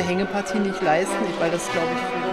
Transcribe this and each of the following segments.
dauerhafte Hängepartie nicht leisten, weil das, glaube ich,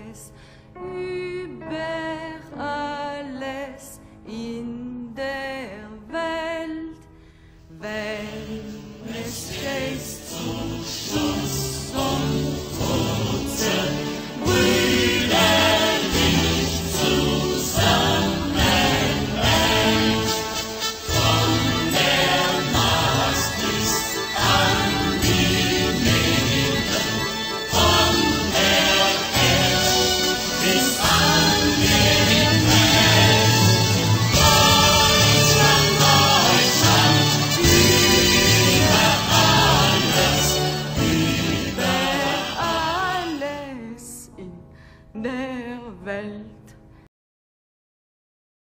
You über